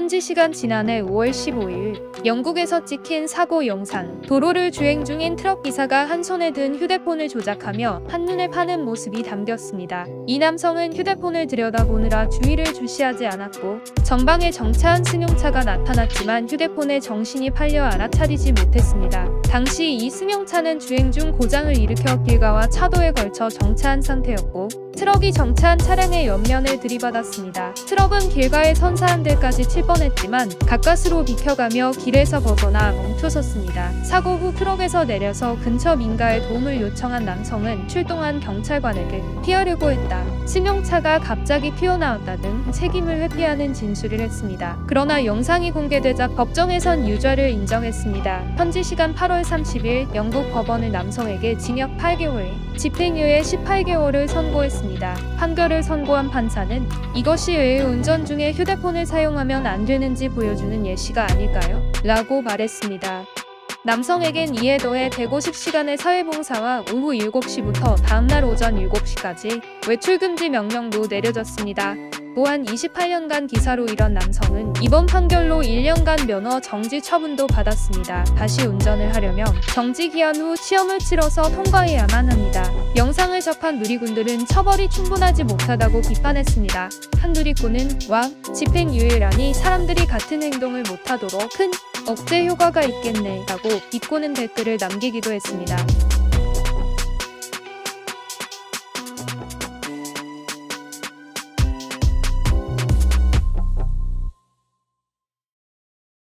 현지 시간 지난해 5월 15일 영국에서 찍힌 사고 영상. 도로를 주행 중인 트럭 기사가 한 손에 든 휴대폰을 조작하며 한눈을 파는 모습이 담겼습니다. 이 남성은 휴대폰을 들여다보느라 주위를 주시하지 않았고 전방에 정차한 승용차가 나타났지만 휴대폰에 정신이 팔려 알아차리지 못했습니다. 당시 이 승용차는 주행 중 고장을 일으켜 길가와 차도에 걸쳐 정차한 상태였고 트럭이 정차한 차량의 옆면을 들이받았습니다. 트럭은 길가에 선 사람들까지 칠 뻔했지만 가까스로 비켜가며 길에서 벗어나 멈춰섰습니다. 사고 후 트럭에서 내려서 근처 민가에 도움을 요청한 남성은 출동한 경찰관에게 피하려고 했다. 승용차가 갑자기 튀어나왔다 등 책임을 회피하는 진술을 했습니다. 그러나 영상이 공개되자 법정에선 유죄를 인정했습니다. 현지 시간 8월 30일 영국 법원은 남성에게 징역 8개월, 집행유예 18개월을 선고했습니다. 판결을 선고한 판사는 이것이 왜 운전 중에 휴대폰을 사용하면 안 되는지 보여주는 예시가 아닐까요? 라고 말했습니다. 남성에겐 이에 더해 대고식 시간의 사회봉사와 오후 7시부터 다음날 오전 7시까지 외출금지 명령도 내려졌습니다. 또한 28년간 기사로 일한 남성은 이번 판결로 1년간 면허 정지 처분도 받았습니다. 다시 운전을 하려면 정지 기한 후 시험을 치러서 통과해야만 합니다. 영상을 접한 누리꾼들은 처벌이 충분하지 못하다고 비판했습니다. 한 누리꾼은 와 집행유예라니 사람들이 같은 행동을 못하도록 큰 억제 효과가 있겠네 라고 비꼬는 댓글을 남기기도 했습니다.